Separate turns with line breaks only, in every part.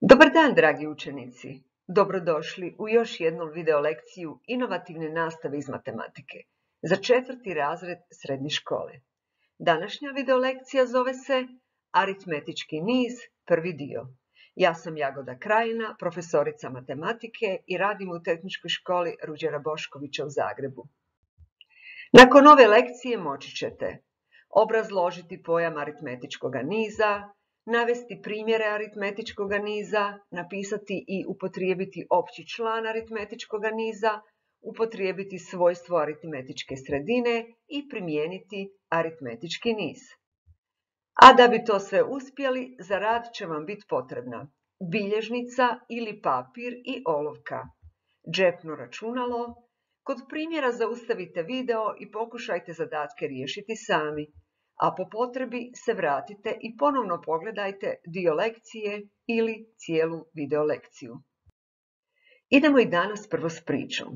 Dobar dan, dragi učenici! Dobrodošli u još jednu video lekciju inovativne nastave iz matematike za četvrti razred srednje škole. Današnja video lekcija zove se Aritmetički niz, prvi dio. Ja sam Jagoda Krajina, profesorica matematike i radim u tehničkoj školi Ruđera Boškovića u Zagrebu. Nakon ove lekcije moći ćete obrazložiti pojam aritmetičkog niza, navesti primjere aritmetičkog niza, napisati i upotrijebiti opći član aritmetičkog niza, upotrijebiti svojstvo aritmetičke sredine i primijeniti aritmetički niz. A da bi to sve uspjeli, za rad će vam biti potrebna bilježnica ili papir i olovka, džepno računalo, kod primjera zaustavite video i pokušajte zadatke riješiti sami a po potrebi se vratite i ponovno pogledajte dio lekcije ili cijelu video lekciju. Idemo i danas prvo s pričom.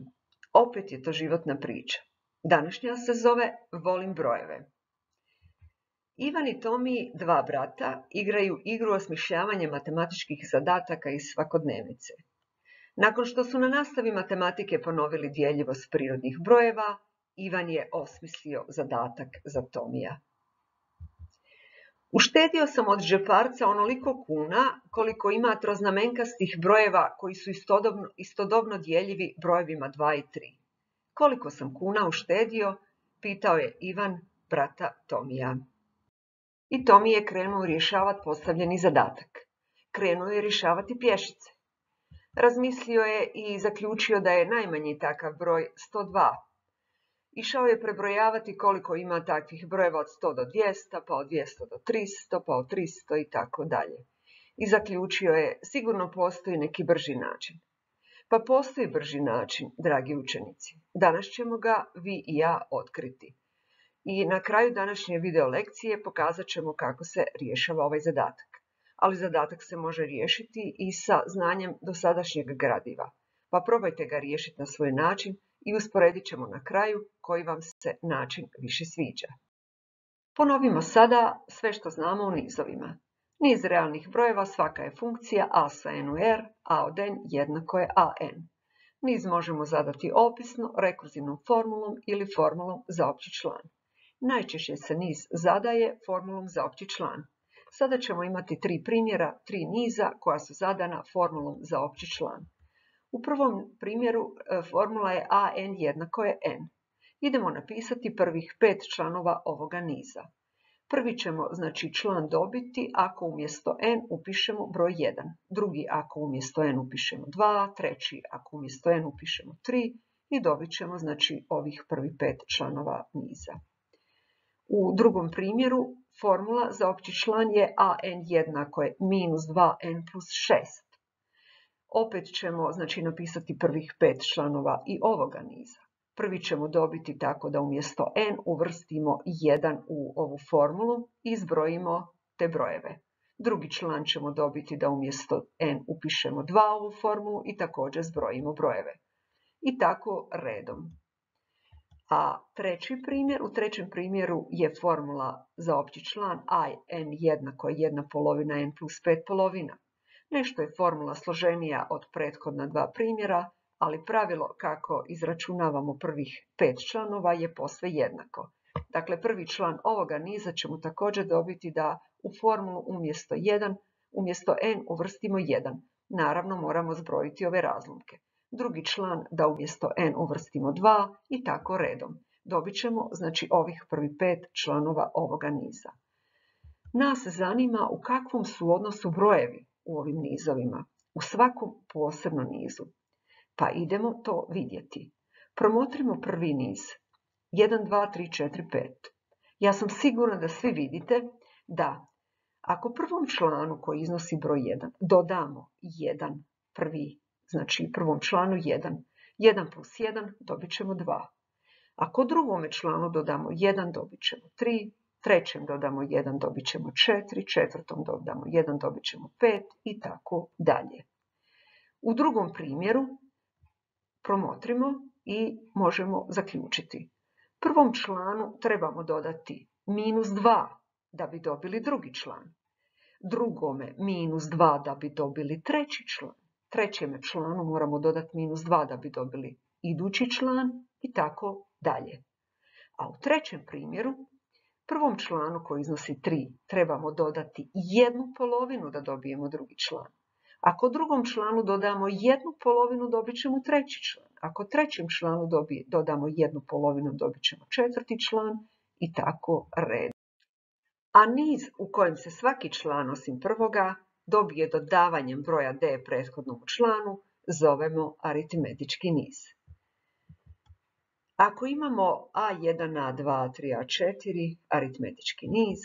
Opet je to životna priča. Današnja se zove Volim brojeve. Ivan i Tomi, dva brata, igraju igru osmišljavanja matematičkih zadataka iz svakodnevnice. Nakon što su na nastavi matematike ponovili dijeljivost prirodnih brojeva, Ivan je osmislio zadatak za Tomija. Uštedio sam od džeparca onoliko kuna koliko ima troznamenkastih brojeva koji su istodobno, istodobno dijeljivi brojevima 2 i 3. Koliko sam kuna uštedio, pitao je Ivan, brata Tomija. I Tomi je krenuo rješavati postavljeni zadatak. Krenuo je rješavati pješice. Razmislio je i zaključio da je najmanji takav broj 102, Išao je prebrojavati koliko ima takvih brojeva od 100 do 200, pa od 200 do 300, pa od 300 i tako dalje. I zaključio je, sigurno postoji neki brži način. Pa postoji brži način, dragi učenici. Danas ćemo ga vi i ja otkriti. I na kraju današnje video lekcije pokazat ćemo kako se rješava ovaj zadatak. Ali zadatak se može riješiti i sa znanjem dosadašnjeg gradiva. Pa probajte ga riješiti na svoj način i usporedit ćemo na kraju koji vam se način više sviđa. Ponovimo sada sve što znamo u nizovima. Niz realnih brojeva svaka je funkcija a sa n u r, a od n jednako je an. Niz možemo zadati opisno, rekurzivnom formulom ili formulom za opći član. Najčešće se niz zadaje formulom za opći član. Sada ćemo imati tri primjera, tri niza koja su zadana formulom za opći član. U prvom primjeru e, formula je an jednako je n. Idemo napisati prvih pet članova ovoga niza. Prvi ćemo znači član dobiti ako umjesto n upišemo broj 1, drugi ako umjesto n upišemo 2, treći ako umjesto n upišemo 3 i dobit ćemo znači ovih prvih pet članova niza. U drugom primjeru formula za opći član je an jednako je minus 2n plus 6. Opet ćemo znači, napisati prvih pet članova i ovoga niza. Prvi ćemo dobiti tako da umjesto n uvrstimo 1 u ovu formulu i zbrojimo te brojeve. Drugi član ćemo dobiti da umjesto n upišemo 2 u ovu formulu i također zbrojimo brojeve. I tako redom. A treći primjer, u trećem primjeru je formula za opći član i n jednako je 1 polovina n plus 5 polovina. Nešto je formula složenija od prethodna dva primjera, ali pravilo kako izračunavamo prvih pet članova je posve jednako. Dakle, prvi član ovoga niza ćemo također dobiti da u formulu umjesto 1, umjesto n uvrstimo 1. Naravno, moramo zbrojiti ove razlomke. Drugi član da umjesto n uvrstimo 2 i tako redom. Dobit ćemo znači ovih prvi pet članova ovoga niza. Nas zanima u kakvom su odnosu brojevi u ovim nizovima, u svakom posebnom nizu. Pa idemo to vidjeti. Promotrimo prvi niz. 1, 2, 3, 4, 5. Ja sam sigurna da svi vidite da ako prvom članu koji iznosi broj 1 dodamo 1, prvi, znači prvom članu 1, 1 plus 1 dobit ćemo 2. Ako drugome članu dodamo 1 dobit ćemo 3, trećem dodamo 1, dobit ćemo 4, četvrtom dodamo 1, dobit ćemo 5 i tako dalje. U drugom primjeru promotrimo i možemo zaključiti. Prvom članu trebamo dodati minus 2 da bi dobili drugi član. drugome minus 2 da bi dobili treći član. Trećeme članu moramo dodati minus 2 da bi dobili idući član i tako dalje. A u trećem primjeru, prvom članu koji iznosi 3 trebamo dodati jednu polovinu da dobijemo drugi član. Ako drugom članu dodamo jednu polovinu, dobit ćemo treći član. Ako trećem članu dodamo jednu polovinu, dobit ćemo četvrti član i tako red. A niz u kojem se svaki član osim prvoga dobije dodavanjem broja d prethodnom članu zovemo aritmetički niz. Ako imamo a1, a2, a3, a4 aritmetički niz,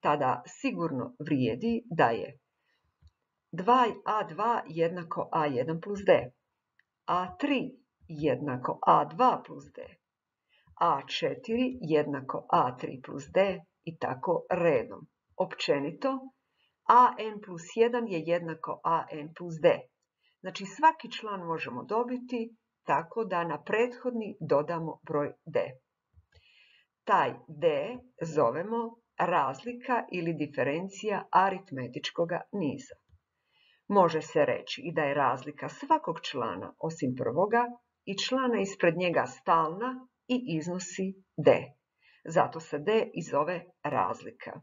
tada sigurno vrijedi da je 2a2 jednako a1 plus d, a3 jednako a2 plus d, a4 jednako a3 plus d i tako redom. Općenito, an plus 1 je jednako an plus d. Znači svaki član možemo dobiti tako da na prethodni dodamo broj d. Taj d zovemo razlika ili diferencija aritmetičkog niza. Može se reći i da je razlika svakog člana osim prvoga i člana ispred njega stalna i iznosi d. Zato se d i zove razlika.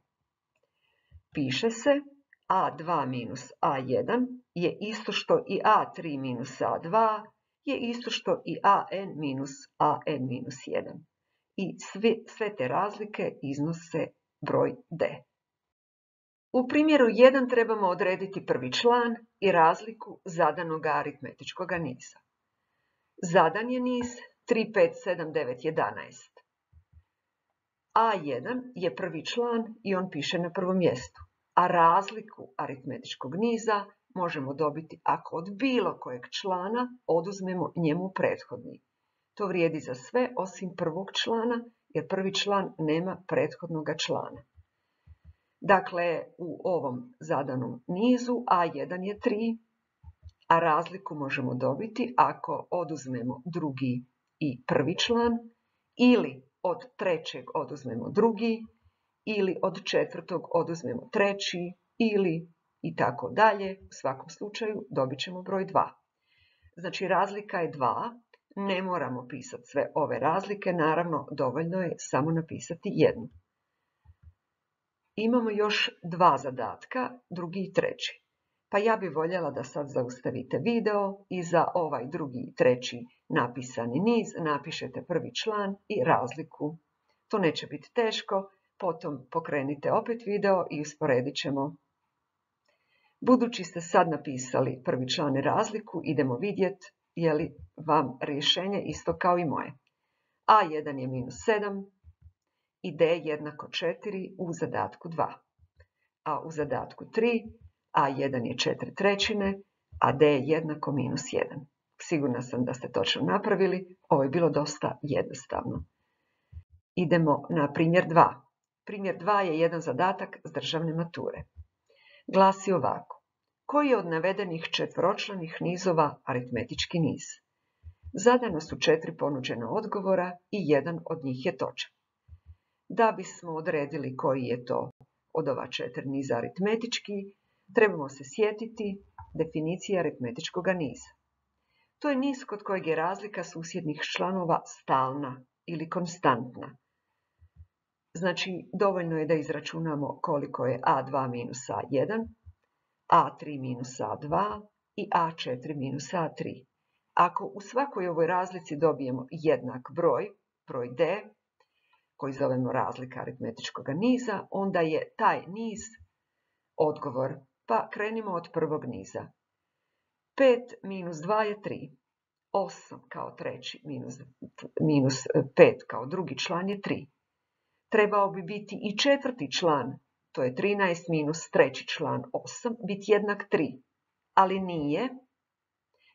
Piše se a2 minus a1 je isto što i a3 minus a2 je isto što i an minus an minus 1. I sve, sve te razlike iznose broj d. U primjeru 1 trebamo odrediti prvi član i razliku zadanog aritmetičkog niza. Zadan je niz 3, 5, 7, 9, 11. A1 je prvi član i on piše na prvom mjestu, a razliku aritmetičkog niza možemo dobiti ako od bilo kojeg člana oduzmemo njemu prethodni. To vrijedi za sve osim prvog člana, jer prvi član nema prethodnog člana. Dakle, u ovom zadanom nizu A1 je 3, a razliku možemo dobiti ako oduzmemo drugi i prvi član ili od trećeg oduzmemo drugi ili od četvrtog oduzmemo treći ili i tako dalje. U svakom slučaju dobit ćemo broj 2. Znači razlika je 2. Ne moramo pisati sve ove razlike, naravno dovoljno je samo napisati jednu. Imamo još dva zadatka, drugi i treći. Pa ja bih voljela da sad zaustavite video i za ovaj drugi i treći napisani niz napišete prvi član i razliku. To neće biti teško, potom pokrenite opet video i usporedit ćemo. Budući ste sad napisali prvi član i razliku, idemo vidjeti je li vam rješenje isto kao i moje. A1 je minus 7 i D jednako 4 u zadatku 2. A u zadatku 3 A1 je 4 trećine, a D je jednako minus 1. Sigurna sam da ste točno napravili, ovo je bilo dosta jednostavno. Idemo na primjer 2. Primjer 2 je jedan zadatak s državne mature. Glasi ovako. Koji je od navedenih četvročlanih nizova aritmetički niz? Zadano su četiri ponuđena odgovora i jedan od njih je točan. Da bismo odredili koji je to od ova četiri niza aritmetički, trebamo se sjetiti definicije aritmetičkog niza. To je niz kod kojeg je razlika susjednih članova stalna ili konstantna. Znači, dovoljno je da izračunamo koliko je a2 minus a1, a3 minus a2 i a4 minus a3. Ako u svakoj ovoj razlici dobijemo jednak broj, broj d, koji zovemo razlika aritmetičkog niza, onda je taj niz odgovor. Pa krenimo od prvog niza. 5 minus 2 je 3. 8 kao treći minus, minus 5 kao drugi član je 3. Trebao bi biti i četvrti član, to je 13 minus treći član 8, biti jednak 3. Ali nije,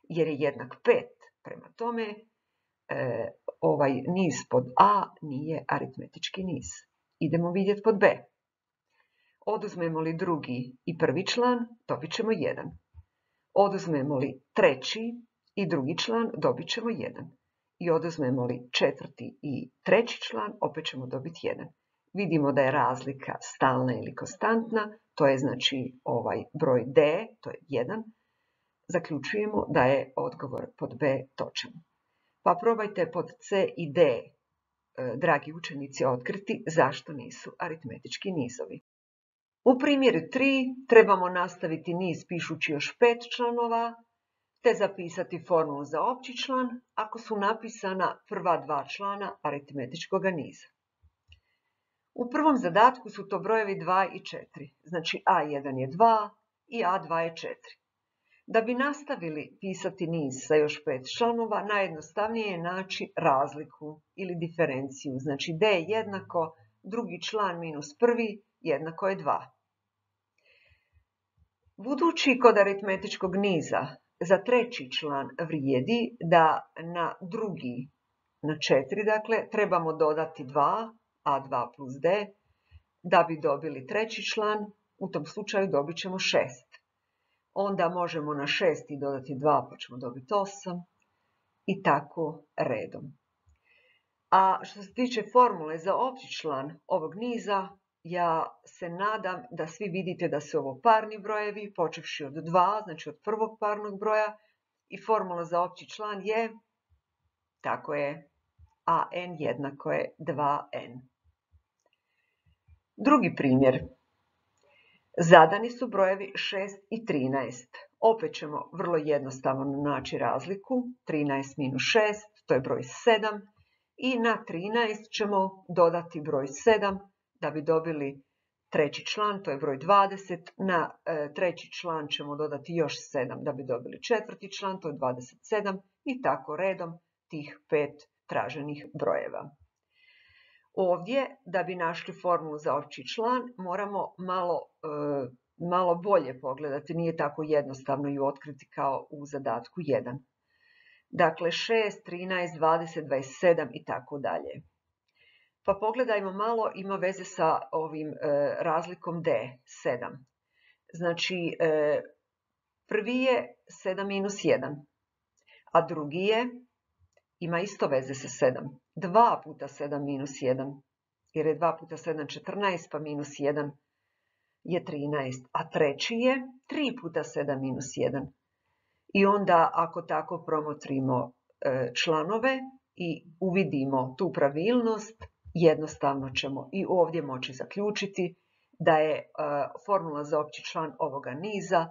jer je jednak 5. Prema tome, e, ovaj niz pod A nije aritmetički niz. Idemo vidjeti pod B. Oduzmemo li drugi i prvi član, dobit ćemo 1. Oduzmemo li treći i drugi član, dobit ćemo 1. I oduzmemo li četvrti i treći član, opet ćemo dobiti 1. Vidimo da je razlika stalna ili konstantna, to je znači ovaj broj D, to je 1, zaključujemo da je odgovor pod B točan. Pa probajte pod C i D, e, dragi učenici, otkriti zašto nisu aritmetički nizovi. U primjeru 3 trebamo nastaviti niz pišući još pet članova, te zapisati formulu za opći član ako su napisana prva dva člana aritmetičkog niza. U prvom zadatku su to brojevi 2 i 4, znači A1 je 2 i A2 je 4. Da bi nastavili pisati niz sa još pet članova, najjednostavnije je naći razliku ili diferenciju. Znači D jednako, drugi član minus prvi jednako je 2. Budući kod aritmetičkog niza za treći član vrijedi da na drugi, na 4 dakle, trebamo dodati 2, A2 plus D, da bi dobili treći član, u tom slučaju dobit ćemo 6 onda možemo na šesti dodati 2 pa ćemo dobiti 8 i tako redom. A što se tiče formule za opći član ovog niza, ja se nadam da svi vidite da su ovo parni brojevi, počevši od 2, znači od prvog parnog broja, i formula za opći član je, tako je, an jednako je 2n. Drugi primjer. Zadani su brojevi 6 i 13. Opet ćemo vrlo jednostavno naći razliku. 13 minus 6, to je broj 7. I na 13 ćemo dodati broj 7 da bi dobili treći član, to je broj 20. Na e, treći član ćemo dodati još 7 da bi dobili četvrti član, to je 27. I tako redom tih pet traženih brojeva. Ovdje, da bi našli formulu za opći član, moramo malo, e, malo bolje pogledati. Nije tako jednostavno ju otkriti kao u zadatku 1. Dakle, 6, 13, 20, 27 i tako dalje. Pa pogledajmo malo, ima veze sa ovim e, razlikom D, 7. Znači, e, prvi je 7 minus 1, a drugi je, ima isto veze sa 7. 2 puta 7 minus 1, jer je 2 puta 7 14, pa minus 1 je 13, a treći je 3 puta 7 minus 1. I onda ako tako promotrimo e, članove i uvidimo tu pravilnost, jednostavno ćemo i ovdje moći zaključiti da je e, formula za opći član ovoga niza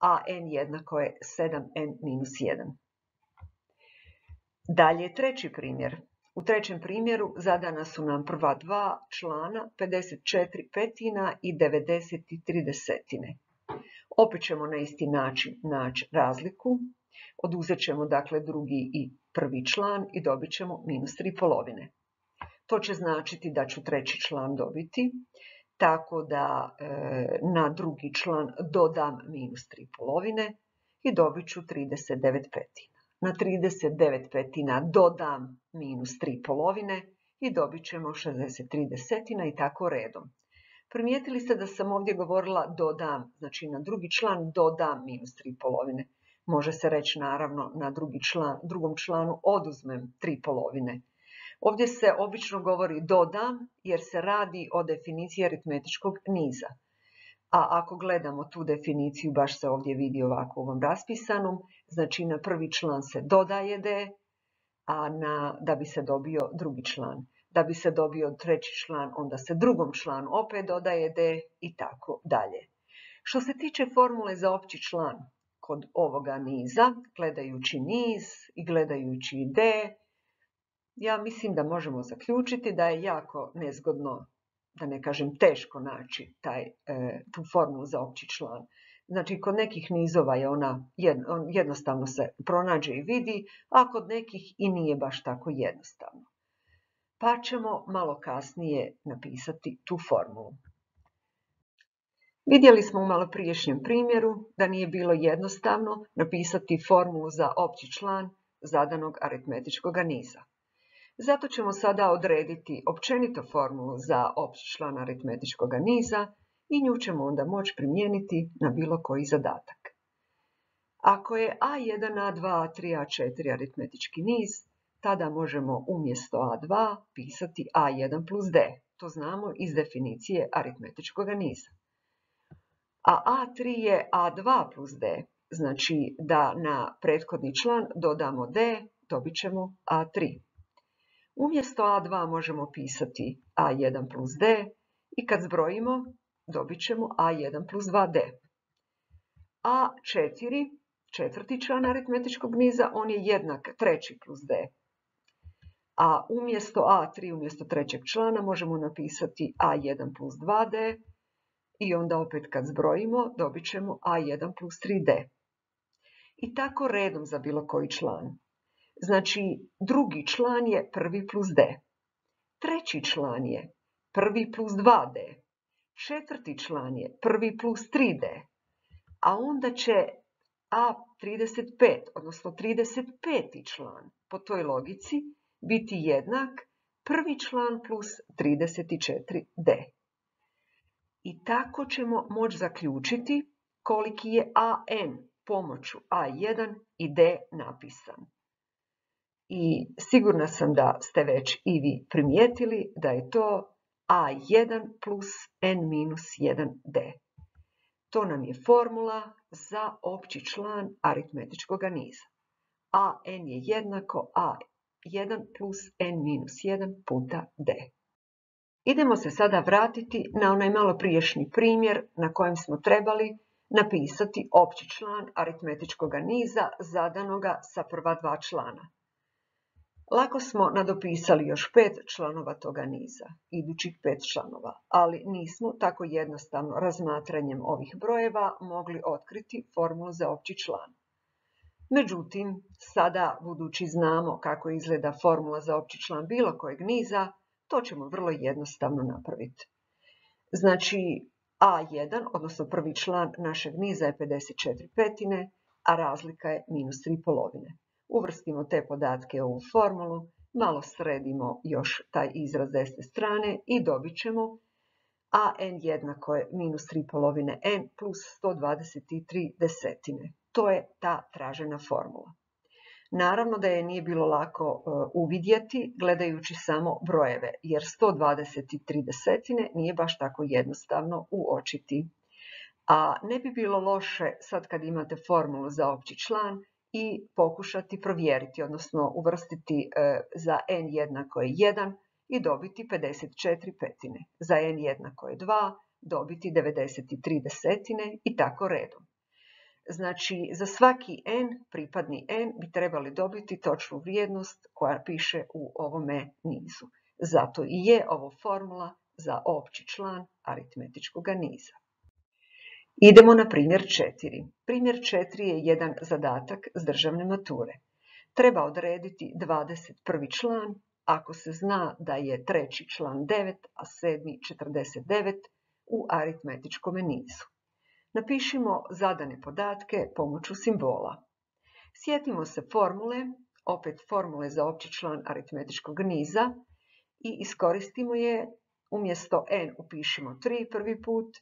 a n jednako je 7n minus 1. Dalje treći primjer. U trećem primjeru zadana su nam prva dva člana, 54 petina i 93 desetine. Opet ćemo na isti način naći razliku. Oduzet ćemo dakle drugi i prvi član i dobit ćemo minus 3 polovine. To će značiti da ću treći član dobiti, tako da e, na drugi član dodam minus 3 polovine i dobit ću 39 petina na 39 petina dodam minus 3 polovine i dobit ćemo 63 desetina i tako redom. Primijetili ste da sam ovdje govorila dodam, znači na drugi član dodam minus 3 polovine. Može se reći naravno na drugi član, drugom članu oduzmem 3 polovine. Ovdje se obično govori dodam jer se radi o definiciji aritmetičkog niza. A ako gledamo tu definiciju, baš se ovdje vidi ovako u ovom raspisanom, znači na prvi član se dodaje D, a na, da bi se dobio drugi član. Da bi se dobio treći član, onda se drugom članu opet dodaje D i tako dalje. Što se tiče formule za opći član kod ovoga niza, gledajući niz i gledajući D, ja mislim da možemo zaključiti da je jako nezgodno da ne kažem teško naći taj, e, tu formulu za opći član. Znači, kod nekih nizova je ona jednostavno se pronađe i vidi, a kod nekih i nije baš tako jednostavno. Pa ćemo malo kasnije napisati tu formulu. Vidjeli smo u malopriješnjem primjeru da nije bilo jednostavno napisati formulu za opći član zadanog aritmetičkog niza. Zato ćemo sada odrediti općenito formulu za opći član aritmetičkog niza i nju ćemo onda moći primijeniti na bilo koji zadatak. Ako je A1, A2, A3, A4 aritmetički niz, tada možemo umjesto A2 pisati A1 plus D. To znamo iz definicije aritmetičkog niza. a A3 je A2 plus D. Znači da na prethodni član dodamo D, dobit ćemo A3. Umjesto A2 možemo pisati A1 plus D i kad zbrojimo dobit ćemo A1 plus 2D. A4, četvrti član aritmetičkog niza, on je jednak treći plus D. A umjesto A3, umjesto trećeg člana, možemo napisati A1 plus 2D i onda opet kad zbrojimo dobit ćemo A1 plus 3D. I tako redom za bilo koji član. Znači, drugi član je prvi plus D. Treći član je prvi plus 2D. Četvrti član je prvi plus 3D. A onda će A35, odnosno 35. član, po toj logici, biti jednak prvi član plus 34D. I tako ćemo moći zaključiti koliki je AN pomoću A1 i D napisan. I sigurna sam da ste već i vi primijetili da je to A1 plus N minus 1D. To nam je formula za opći član aritmetičkog niza. AN je jednako A1 plus N minus 1 puta D. Idemo se sada vratiti na onaj malo priješnji primjer na kojem smo trebali napisati opći član aritmetičkog niza zadanoga sa prva dva člana. Lako smo nadopisali još pet članova toga niza, idućih pet članova, ali nismo tako jednostavno razmatranjem ovih brojeva mogli otkriti formulu za opći član. Međutim, sada, budući znamo kako izgleda formula za opći član bilo kojeg niza, to ćemo vrlo jednostavno napraviti. Znači, A1, odnosno prvi član našeg niza je 54 petine, a razlika je minus 3 polovine. Uvrstimo te podatke u ovu formulu, malo sredimo još taj izraz desne strane i dobit ćemo an jednako je minus 3 polovine n plus 123 desetine. To je ta tražena formula. Naravno da je nije bilo lako e, uvidjeti gledajući samo brojeve, jer 123 desetine nije baš tako jednostavno uočiti. A ne bi bilo loše sad kad imate formulu za opći član i pokušati provjeriti, odnosno uvrstiti e, za n jednako je 1 i dobiti 54 petine. Za n jednako je 2 dobiti 93 desetine i tako redom. Znači, za svaki n, pripadni n, bi trebali dobiti točnu vrijednost koja piše u ovome nizu. Zato i je ovo formula za opći član aritmetičkog niza. Idemo na primjer 4. Primjer 4 je jedan zadatak s državne mature. Treba odrediti 21. član ako se zna da je treći član 9, a sedmi 49 u aritmetičkom nizu. Napišimo zadane podatke pomoću simbola. Sjetimo se formule, opet formule za opći član aritmetičkog niza i iskoristimo je, umjesto n upišimo 3 prvi put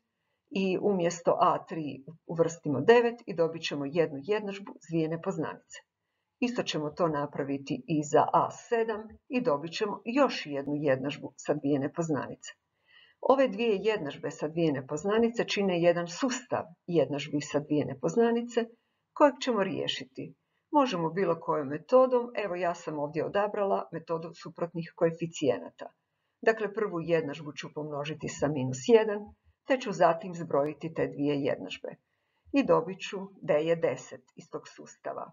i umjesto a3 uvrstimo 9 i dobit ćemo jednu jednadžbu zvijene poznanice. Isto ćemo to napraviti i za a7 i dobit ćemo još jednu jednadžbu sa dvije poznanice. Ove dvije jednadžbe sa dvije nepoznanice čine jedan sustav jednadžbi sa dvije nepoznanice kojeg ćemo riješiti. Možemo bilo kojom metodom, evo ja sam ovdje odabrala metodu suprotnih koeficijenata. Dakle, prvu jednadžbu ću pomnožiti sa minus 1, te ću zatim zbrojiti te dvije jednadžbe. I dobit ću d je 10 iz tog sustava.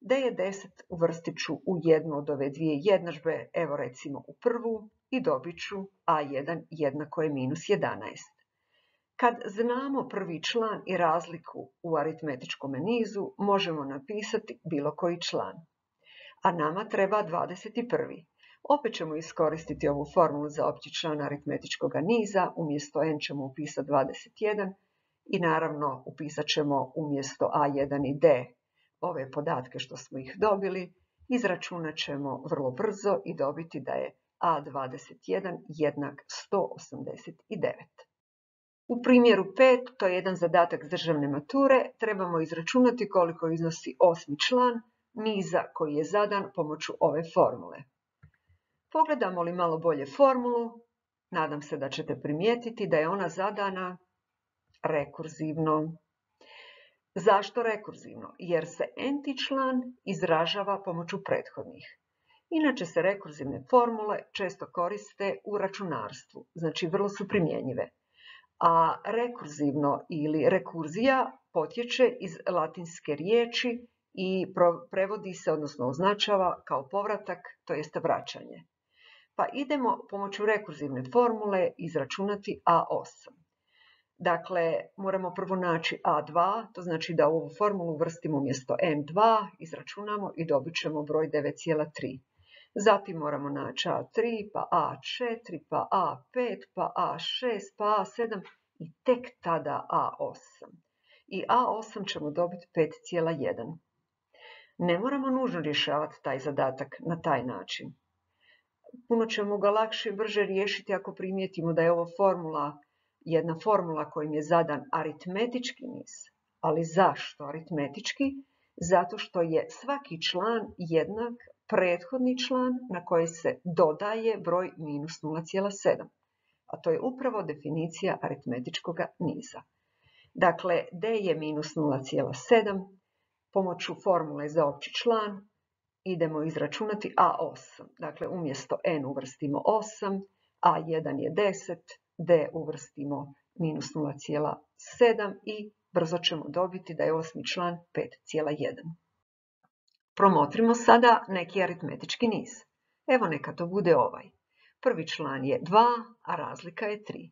d je 10 uvrstit ću u jednu od ove dvije jednadžbe, evo recimo u prvu, i dobit ću a1 jednako je minus 11. Kad znamo prvi član i razliku u aritmetičkom nizu, možemo napisati bilo koji član. A nama treba 21. Opet ćemo iskoristiti ovu formulu za opći član aritmetičkog niza, umjesto n ćemo upisati 21 i naravno upisat ćemo umjesto a1 i d ove podatke što smo ih dobili, izračunat ćemo vrlo brzo i dobiti da je a21 jednak 189. U primjeru 5, to je jedan zadatak s državne mature, trebamo izračunati koliko iznosi osmi član niza koji je zadan pomoću ove formule. Pogledamo li malo bolje formulu, nadam se da ćete primijetiti da je ona zadana rekurzivno. Zašto rekurzivno? Jer se enti član izražava pomoću prethodnih. Inače se rekurzivne formule često koriste u računarstvu, znači vrlo su primjenjive. A rekurzivno ili rekurzija potječe iz latinske riječi i prevodi se, odnosno označava kao povratak, to jest vraćanje. Pa idemo pomoću rekurzivne formule izračunati A8. Dakle, moramo prvo naći A2, to znači da u ovu formulu vrstimo umjesto M2, izračunamo i dobit ćemo broj 9,3. Zatim moramo naći A3, pa A4, pa A5, pa A6, pa A7 i tek tada A8. I A8 ćemo dobiti 5,1. Ne moramo nužno rješavati taj zadatak na taj način. Puno ćemo ga lakše i brže riješiti ako primijetimo da je ovo formula, jedna formula kojim je zadan aritmetički niz. Ali zašto aritmetički? Zato što je svaki član jednak prethodni član na koji se dodaje broj minus 0,7. A to je upravo definicija aritmetičkog niza. Dakle, d je minus 0,7, pomoću formule za opći član idemo izračunati A8. Dakle, umjesto n uvrstimo 8, A1 je 10, d uvrstimo minus 0,7 i brzo ćemo dobiti da je osmi član 5,1. Promotrimo sada neki aritmetički niz. Evo neka to bude ovaj. Prvi član je 2, a razlika je 3.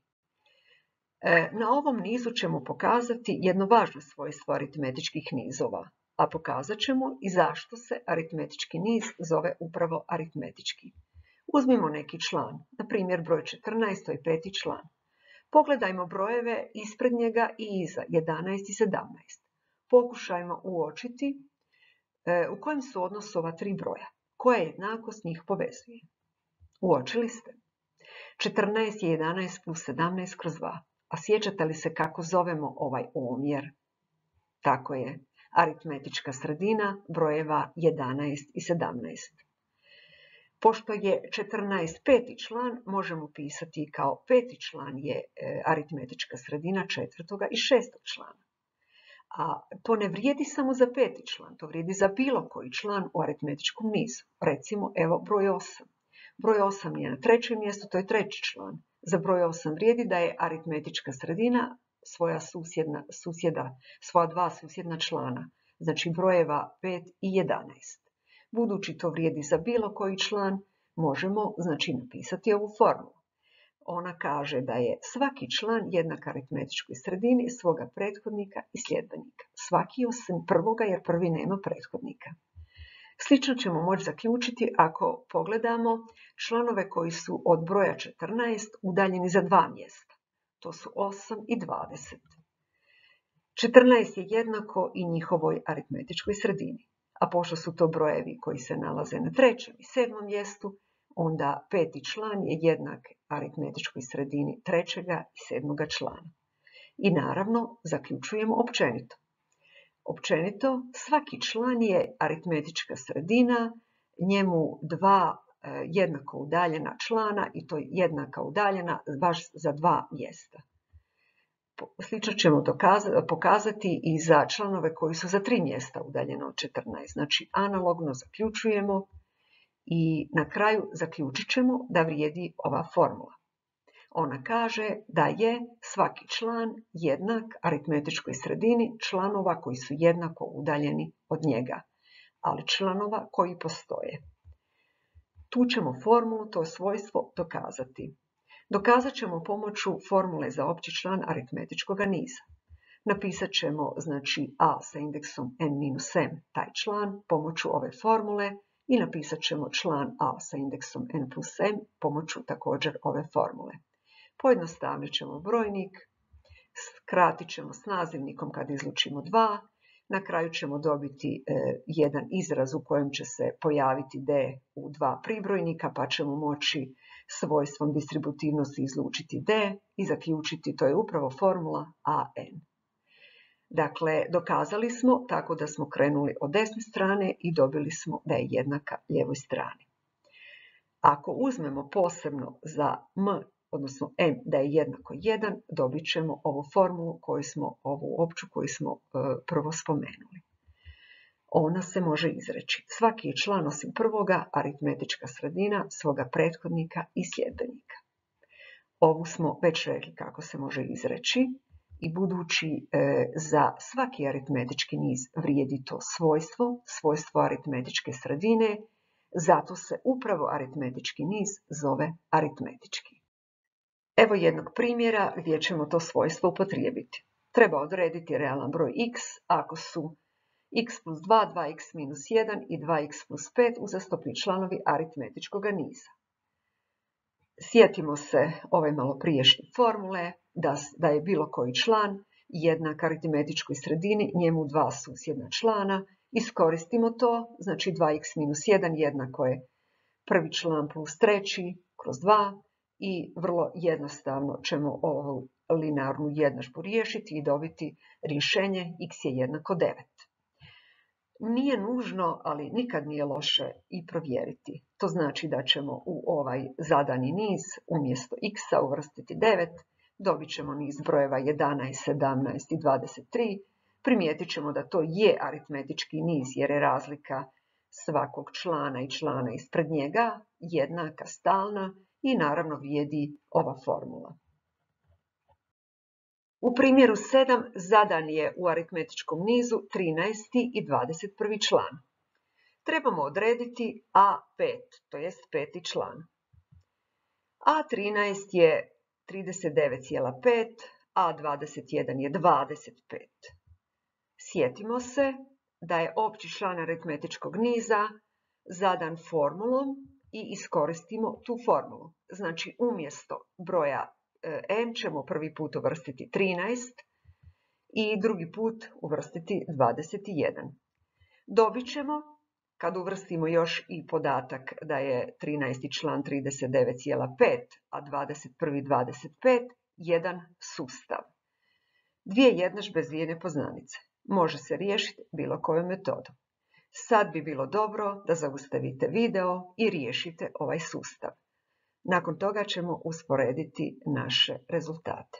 E, na ovom nizu ćemo pokazati jedno važno svojstvo aritmetičkih nizova, a pokazat ćemo i zašto se aritmetički niz zove upravo aritmetički. Uzmimo neki član, na primjer broj 14, to je peti član. Pogledajmo brojeve ispred njega i iza, 11 i 17. Pokušajmo uočiti e, u kojem su odnosu ova tri broja, koja jednakost njih povezuje. Uočili ste? 14 je 11 plus 17 kroz 2. A sjećate li se kako zovemo ovaj omjer? Tako je, aritmetička sredina brojeva 11 i 17. Pošto je 14 peti član, možemo pisati kao peti član je e, aritmetička sredina četvrtoga i šestog člana. A to ne vrijedi samo za peti član, to vrijedi za bilo koji član u aritmetičkom nizu. Recimo, evo broj 8. Broj 8 je na trećem mjestu, to je treći član. Za broj 8 vrijedi da je aritmetička sredina svoja susjedna, susjeda, svoja dva susjedna člana, znači brojeva 5 i 11. Budući to vrijedi za bilo koji član, možemo znači napisati ovu formulu. Ona kaže da je svaki član jednak aritmetičkoj sredini svoga prethodnika i sljedbenika. Svaki osim prvoga jer prvi nema prethodnika. Slično ćemo moći zaključiti ako pogledamo članove koji su od broja 14 udaljeni za dva mjesta to su 8 i 20. 14 je jednako i njihovoj aritmetičkoj sredini. A pošto su to brojevi koji se nalaze na trećem i sedmom mjestu, onda peti član je jednak aritmetičkoj sredini trećega i sedmoga člana. I naravno, zaključujemo općenito. Općenito, svaki član je aritmetička sredina, njemu dva jednako udaljena člana i to jednaka udaljena baš za dva mjesta. Slično ćemo pokazati i za članove koji su za tri mjesta udaljeno od 14. Znači, analogno zaključujemo i na kraju zaključit ćemo da vrijedi ova formula. Ona kaže da je svaki član jednak aritmetičkoj sredini članova koji su jednako udaljeni od njega, ali članova koji postoje. Tu ćemo formulu, to svojstvo, dokazati. Dokazat ćemo pomoću formule za opći član aritmetičkog niza. Napisat ćemo znači a sa indeksom n-m, taj član, pomoću ove formule i napisat ćemo član a sa indeksom n plus m pomoću također ove formule. Pojednostavnit ćemo brojnik, skratit ćemo s nazivnikom kad izlučimo 2, na kraju ćemo dobiti e, jedan izraz u kojem će se pojaviti d u dva pribrojnika, pa ćemo moći svojstvom distributivnosti izlučiti d i zaključiti, to je upravo formula an. Dakle, dokazali smo tako da smo krenuli od desne strane i dobili smo da je jednaka ljevoj strani. Ako uzmemo posebno za m odnosno m da je jednako 1, dobit ćemo ovu formulu koju smo, ovu opću koju smo e, prvo spomenuli. Ona se može izreći. Svaki je član osim prvoga aritmetička sredina svoga prethodnika i sljedbenika. Ovu smo već rekli kako se može izreći i budući e, za svaki aritmetički niz vrijedi to svojstvo, svojstvo aritmetičke sredine, zato se upravo aritmetički niz zove aritmetički. Evo jednog primjera gdje ćemo to svojstvo upotrijebiti. Treba odrediti realan broj x ako su x plus 2, 2x minus 1 i 2x plus 5 uzastopni članovi aritmetičkog niza. Sjetimo se ove malo priješnje formule, da, da je bilo koji član jednak aritmetičkoj sredini, njemu dva susjedna člana, iskoristimo to, znači 2x minus 1 jednako je prvi član plus treći kroz 2 i vrlo jednostavno ćemo ovu linearnu jednažbu riješiti i dobiti rješenje x je jednako 9. Nije nužno, ali nikad nije loše i provjeriti. To znači da ćemo u ovaj zadani niz umjesto x uvrstiti 9, dobit ćemo niz brojeva 11, 17 i 23. Primijetit ćemo da to je aritmetički niz jer je razlika svakog člana i člana ispred njega jednaka, stalna i naravno vrijedi ova formula. U primjeru 7 zadan je u aritmetičkom nizu 13. i 21. član. Trebamo odrediti A5, to jest peti član. A13 je 39,5, A21 je 25. Sjetimo se da je opći član aritmetičkog niza zadan formulom i iskoristimo tu formulu. Znači umjesto broja e, n ćemo prvi put uvrstiti 13 i drugi put uvrstiti 21. Dobit ćemo, kad uvrstimo još i podatak da je 13. član 39,5, a 21. 25, jedan sustav. Dvije jednažbe, dvije nepoznanice. Može se riješiti bilo kojom metodom. Sad bi bilo dobro da zaustavite video i riješite ovaj sustav. Nakon toga ćemo usporediti naše rezultate.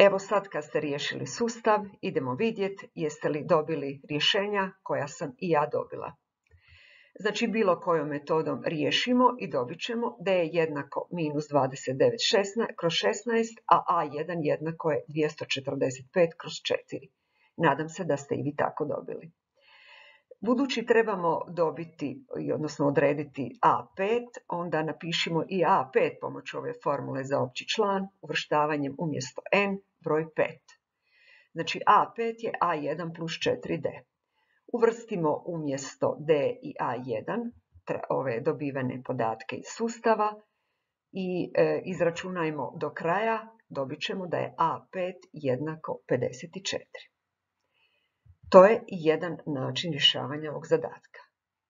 Evo sad kad ste riješili sustav, idemo vidjeti jeste li dobili rješenja koja sam i ja dobila. Znači bilo kojom metodom riješimo i dobit ćemo da je jednako minus 29 kroz 16, a a1 jednako je 245 kroz 4. Nadam se da ste i vi tako dobili. Budući trebamo dobiti, odnosno odrediti A5, onda napišimo i A5 pomoću ove formule za opći član, uvrštavanjem umjesto n broj 5. Znači A5 je A1 plus 4D. Uvrstimo umjesto D i A1 ove dobivene podatke iz sustava i e, izračunajmo do kraja, dobit ćemo da je A5 jednako 54. To je jedan način rješavanja ovog zadatka.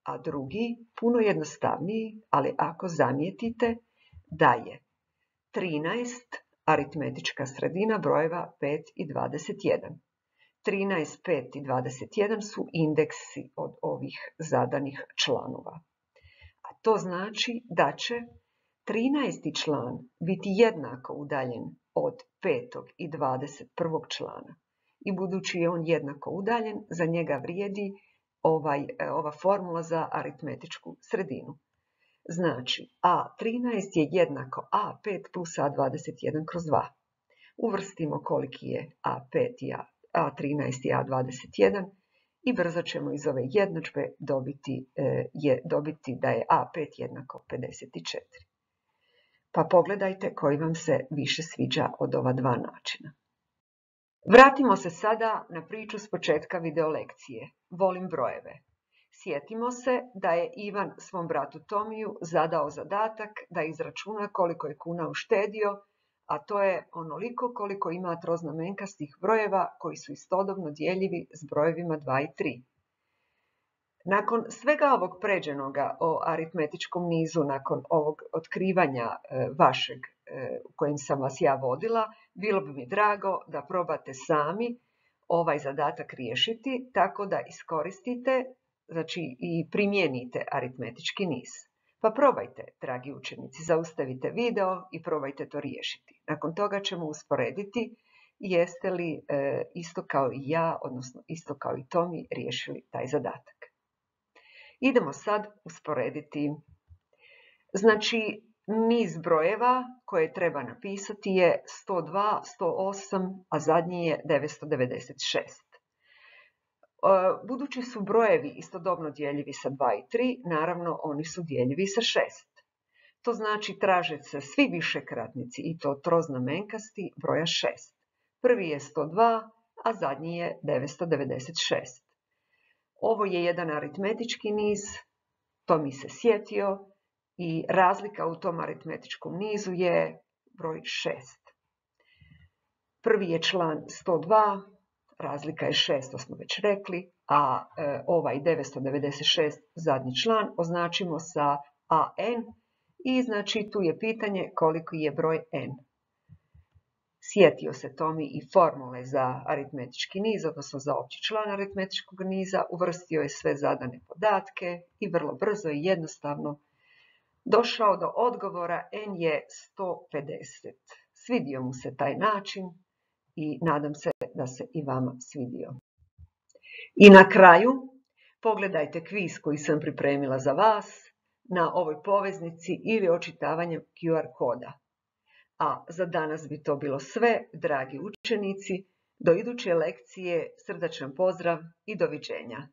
A drugi, puno jednostavniji, ali ako zamijetite da je 13 aritmetička sredina brojeva 5 i 21. 13, 5 i 21 su indeksi od ovih zadanih članova. A to znači da će 13. član biti jednako udaljen od 5. i 21. člana i budući je on jednako udaljen, za njega vrijedi ovaj, e, ova formula za aritmetičku sredinu. Znači, A13 je jednako A5 plus A21 kroz 2. Uvrstimo koliki je A5 i A, A13 i A21 i brzo ćemo iz ove jednadžbe dobiti, e, je, dobiti da je A5 jednako 54. Pa pogledajte koji vam se više sviđa od ova dva načina. Vratimo se sada na priču s početka videolekcije. Volim brojeve. Sjetimo se da je Ivan svom bratu Tomiju zadao zadatak da izračuna koliko je kuna uštedio, a to je onoliko koliko ima troznamenkastih brojeva koji su istodobno dijeljivi s brojevima 2 i 3. Nakon svega ovog pređenoga o aritmetičkom nizu, nakon ovog otkrivanja e, vašeg u kojem sam vas ja vodila, bilo bi mi drago da probate sami ovaj zadatak riješiti tako da iskoristite znači, i primijenite aritmetički niz. Pa probajte, dragi učenici, zaustavite video i probajte to riješiti. Nakon toga ćemo usporediti jeste li e, isto kao i ja, odnosno isto kao i Tomi, riješili taj zadatak. Idemo sad usporediti. Znači, niz brojeva koje treba napisati je 102, 108, a zadnji je 996. E, budući su brojevi istodobno dijeljivi sa 2 i 3, naravno oni su dijeljivi sa 6. To znači traže se svi višekratnici i to troznamenkasti broja 6. Prvi je 102, a zadnji je 996. Ovo je jedan aritmetički niz, to mi se sjetio, i razlika u tom aritmetičkom nizu je broj 6. Prvi je član 102, razlika je 6, to smo već rekli, a e, ovaj 996 zadnji član označimo sa AN i znači tu je pitanje koliko je broj N. Sjetio se Tomi i formule za aritmetički niz, odnosno za opći član aritmetičkog niza, uvrstio je sve zadane podatke i vrlo brzo i jednostavno došao do odgovora N je 150. Svidio mu se taj način i nadam se da se i vama svidio. I na kraju, pogledajte kviz koji sam pripremila za vas na ovoj poveznici ili očitavanjem QR koda. A za danas bi to bilo sve, dragi učenici. Do iduće lekcije srdačan pozdrav i doviđenja.